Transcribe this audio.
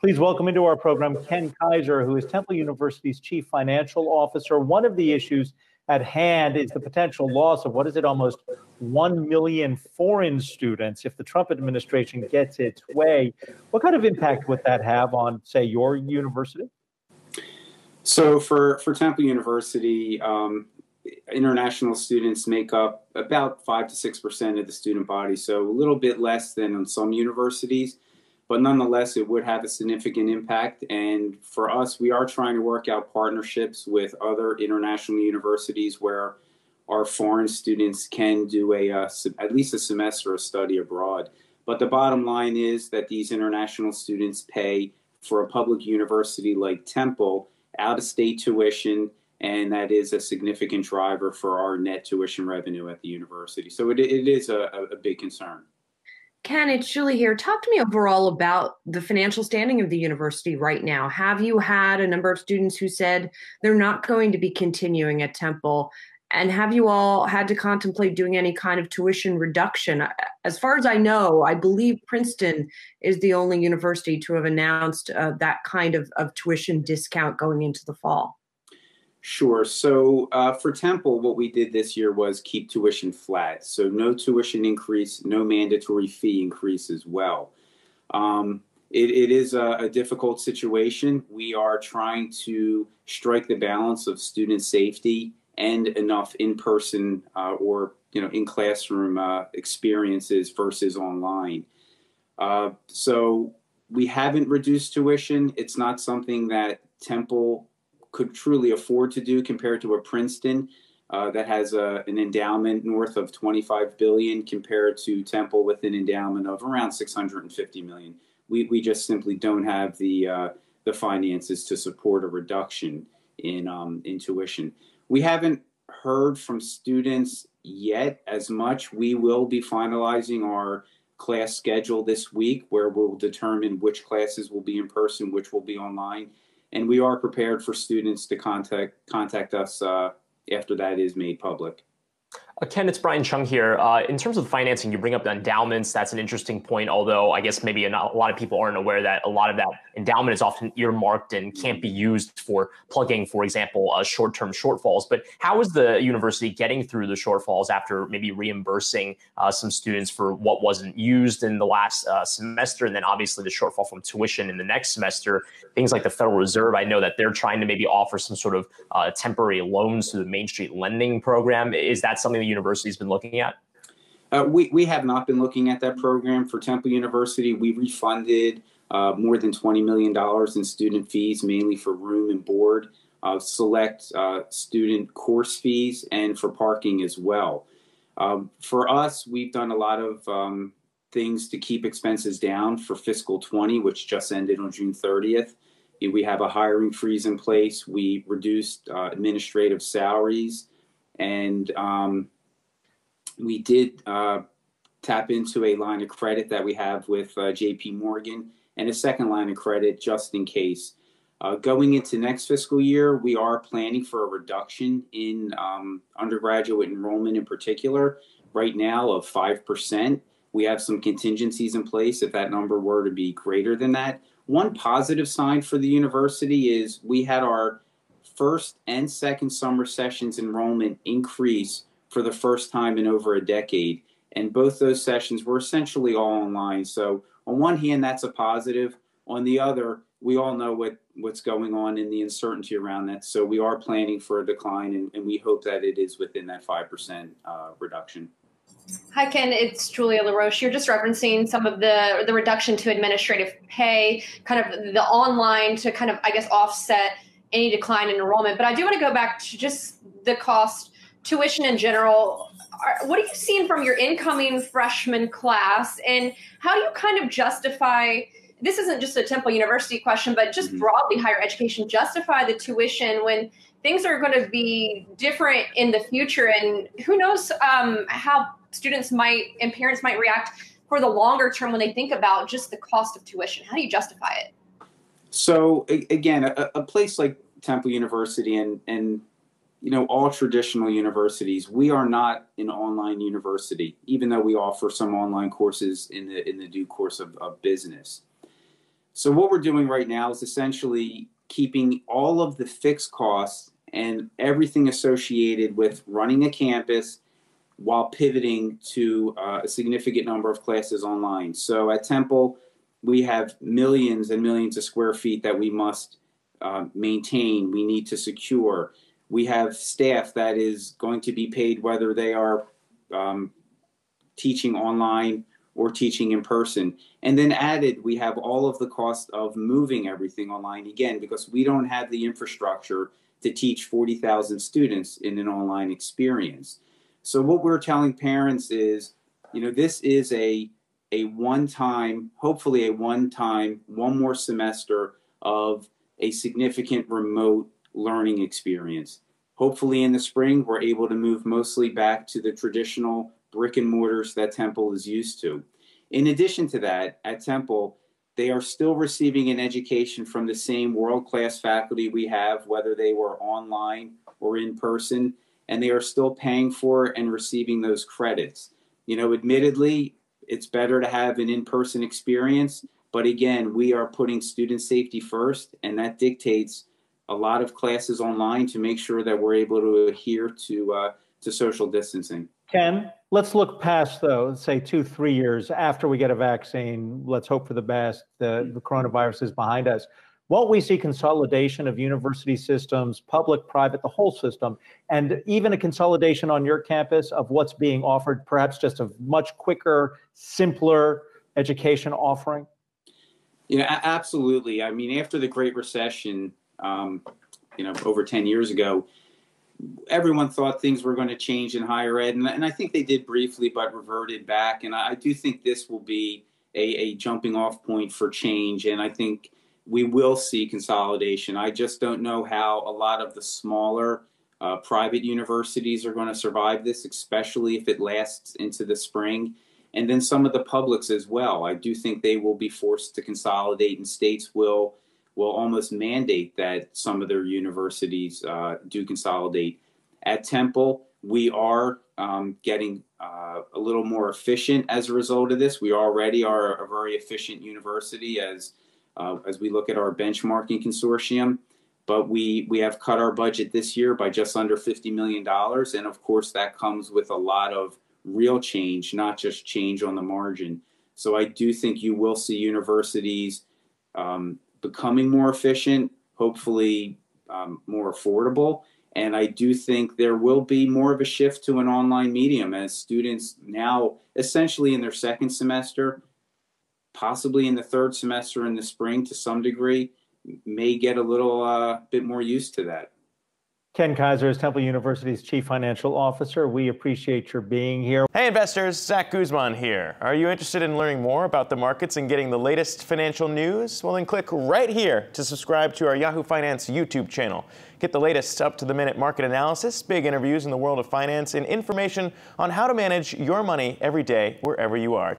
Please welcome into our program Ken Kaiser, who is Temple University's Chief Financial Officer. One of the issues at hand is the potential loss of what is it, almost 1 million foreign students if the Trump administration gets its way. What kind of impact would that have on, say, your university? So, for, for Temple University, um, international students make up about 5 to 6% of the student body, so a little bit less than on some universities but nonetheless, it would have a significant impact. And for us, we are trying to work out partnerships with other international universities where our foreign students can do a uh, at least a semester of study abroad. But the bottom line is that these international students pay for a public university like Temple out of state tuition, and that is a significant driver for our net tuition revenue at the university. So it, it is a, a big concern. Ken, it's Julie here. Talk to me overall about the financial standing of the university right now. Have you had a number of students who said they're not going to be continuing at Temple? And have you all had to contemplate doing any kind of tuition reduction? As far as I know, I believe Princeton is the only university to have announced uh, that kind of, of tuition discount going into the fall. Sure. So uh, for Temple, what we did this year was keep tuition flat. So no tuition increase, no mandatory fee increase as well. Um, it, it is a, a, difficult situation. We are trying to strike the balance of student safety and enough in-person uh, or you know in classroom uh, experiences versus online. Uh, so we haven't reduced tuition. It's not something that Temple could truly afford to do compared to a Princeton uh, that has a, an endowment north of 25 billion compared to Temple with an endowment of around 650 million. We, we just simply don't have the uh, the finances to support a reduction in um, in tuition. We haven't heard from students yet as much. We will be finalizing our class schedule this week, where we'll determine which classes will be in person, which will be online and we are prepared for students to contact contact us uh, after that is made public. Uh, Ken, it's Brian Cheung here. Uh, in terms of financing, you bring up the endowments. That's an interesting point, although I guess maybe a lot of people aren't aware that a lot of that endowment is often earmarked and can't be used for plugging, for example, uh, short term shortfalls. But how is the university getting through the shortfalls after maybe reimbursing uh, some students for what wasn't used in the last uh, semester? And then obviously the shortfall from tuition in the next semester. Things like the Federal Reserve, I know that they're trying to maybe offer some sort of uh, temporary loans through the Main Street lending program. Is that something the university's been looking at? Uh, we, we have not been looking at that program for Temple University. We refunded uh, more than $20 million in student fees, mainly for room and board, uh, select uh, student course fees, and for parking as well. Um, for us, we've done a lot of um, things to keep expenses down for fiscal 20, which just ended on June 30th. We have a hiring freeze in place. We reduced uh, administrative salaries and um, we did uh, tap into a line of credit that we have with uh, JP Morgan and a second line of credit just in case. Uh, going into next fiscal year, we are planning for a reduction in um, undergraduate enrollment in particular, right now of 5%. We have some contingencies in place if that number were to be greater than that. One positive sign for the university is we had our first and second summer sessions enrollment increase for the first time in over a decade. And both those sessions were essentially all online. So, on one hand, that's a positive. On the other, we all know what, what's going on in the uncertainty around that. So, we are planning for a decline, and, and we hope that it is within that 5% uh, reduction. Hi, Ken. It's Julia LaRoche. You're just referencing some of the the reduction to administrative pay, kind of the online to kind of, I guess, offset any decline in enrollment. But I do want to go back to just the cost tuition in general. what are you seeing from your incoming freshman class, and how do you kind of justify? This isn't just a Temple University question, but just mm-hmm. broadly higher education justify the tuition when things are going to be different in the future, and who knows um, how students might and parents might react for the longer term when they think about just the cost of tuition. How do you justify it? So again, a, a place like Temple University and and you know, all traditional universities, we are not an online university, even though we offer some online courses in the in the due course of, of business. So what we're doing right now is essentially keeping all of the fixed costs and everything associated with running a campus while pivoting to uh, a significant number of classes online. So at Temple, we have millions and millions of square feet that we must uh, maintain, we need to secure. We have staff that is going to be paid whether they are um, teaching online or teaching in person. And then added, we have all of the cost of moving everything online again because we don't have the infrastructure to teach 40,000 students in an online experience. So what we're telling parents is, you know, this is a a one time, hopefully a one time, one more semester of a significant remote learning experience. Hopefully in the spring, we're able to move mostly back to the traditional brick and mortars that Temple is used to. In addition to that, at Temple, they are still receiving an education from the same world class faculty we have, whether they were online or in person, and they are still paying for and receiving those credits. You know, admittedly, it's better to have an in person experience, but again, we are putting student safety first, and that dictates a lot of classes online to make sure that we're able to adhere to uh, to social distancing. Ken, let's look past though, say two, three years after we get a vaccine. Let's hope for the best. The, the coronavirus is behind us. Won't we see consolidation of university systems, public, private, the whole system, and even a consolidation on your campus of what's being offered, perhaps just a much quicker, simpler education offering? You know, absolutely. I mean, after the Great Recession, um, you know, over 10 years ago, everyone thought things were going to change in higher ed, and, and I think they did briefly, but reverted back. And I, I do think this will be a, a, jumping off point for change, and I think we will see consolidation. I just don't know how a lot of the smaller uh, private universities are going to survive this, especially if it lasts into the spring. And then some of the publics as well. I do think they will be forced to consolidate, and states will will almost mandate that some of their universities uh, do consolidate. At Temple, we are um, getting uh, a little more efficient as a result of this. We already are a very efficient university as uh, as we look at our benchmarking consortium. But we we have cut our budget this year by just under fifty million dollars, and of course that comes with a lot of real change, not just change on the margin. So I do think you will see universities um, becoming more efficient, hopefully um, more affordable. And I do think there will be more of a shift to an online medium as students now, essentially in their second semester, possibly in the third semester in the spring to some degree, may get a little uh, bit more used to that. Ken Kaiser is Temple University's Chief Financial Officer. We appreciate your being here. Hey, investors, Zack Guzman here. Are you interested in learning more about the markets and getting the latest financial news? Well, then click right here to subscribe to our Yahoo Finance YouTube channel. Get the latest up to the minute market analysis, big interviews in the world of finance, and information on how to manage your money every day wherever you are.